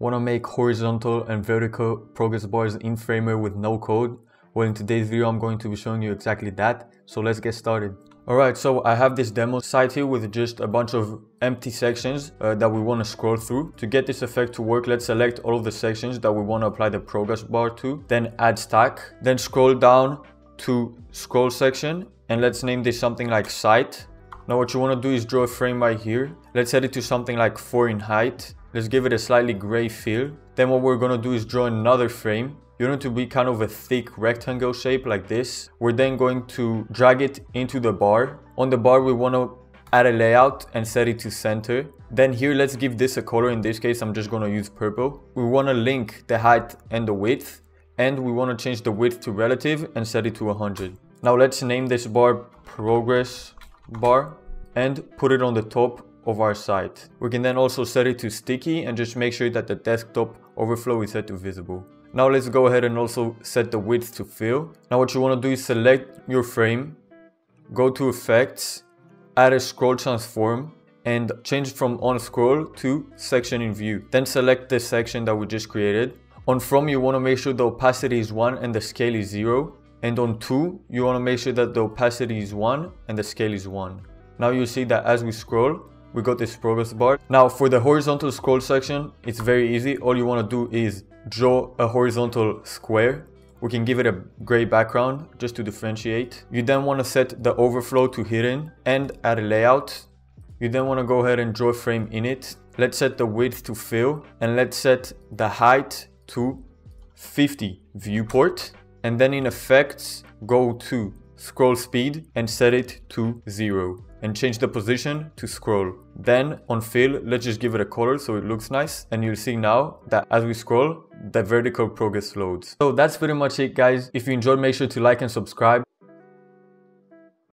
Want to make horizontal and vertical progress bars in Framer with no code? Well, in today's video, I'm going to be showing you exactly that. So let's get started. Alright, so I have this demo site here with just a bunch of empty sections uh, that we want to scroll through. To get this effect to work, let's select all of the sections that we want to apply the progress bar to, then add stack, then scroll down to scroll section, and let's name this something like site. Now what you want to do is draw a frame right here. Let's set it to something like 4 in height Let's give it a slightly gray feel. Then what we're gonna do is draw another frame. You want it to be kind of a thick rectangle shape like this. We're then going to drag it into the bar. On the bar, we wanna add a layout and set it to center. Then here, let's give this a color. In this case, I'm just gonna use purple. We wanna link the height and the width. And we wanna change the width to relative and set it to 100. Now let's name this bar progress bar and put it on the top of our site. We can then also set it to sticky and just make sure that the desktop overflow is set to visible. Now let's go ahead and also set the width to fill. Now what you want to do is select your frame, go to effects, add a scroll transform and change from on scroll to section in view. Then select the section that we just created. On from you want to make sure the opacity is 1 and the scale is 0. And on 2 you want to make sure that the opacity is 1 and the scale is 1. Now you see that as we scroll, we got this progress bar. Now for the horizontal scroll section, it's very easy. All you want to do is draw a horizontal square. We can give it a gray background just to differentiate. You then want to set the overflow to hidden and add a layout. You then want to go ahead and draw a frame in it. Let's set the width to fill and let's set the height to 50 viewport. And then in effects, go to scroll speed and set it to zero and change the position to scroll. Then on fill, let's just give it a color so it looks nice. And you'll see now that as we scroll, the vertical progress loads. So that's pretty much it guys. If you enjoyed, make sure to like and subscribe.